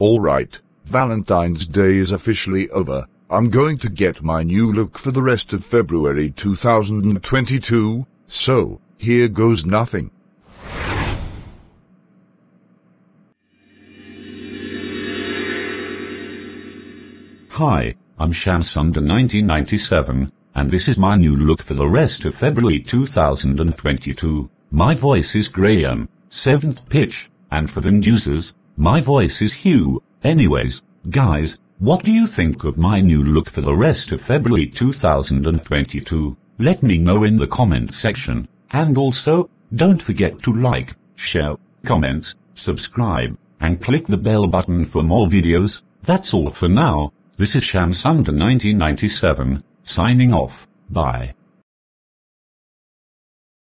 Alright, Valentine's Day is officially over. I'm going to get my new look for the rest of February 2022, so, here goes nothing. Hi, I'm Shamsundar1997, and this is my new look for the rest of February 2022. My voice is Graham, 7th pitch, and for the newsers, my voice is Hugh. Anyways, guys, what do you think of my new look for the rest of February 2022? Let me know in the comment section. And also, don't forget to like, share, comment, subscribe, and click the bell button for more videos. That's all for now. This is Shamsundar 1997, signing off. Bye.